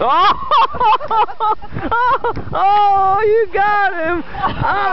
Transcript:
Oh, oh, oh, you got him! Oh.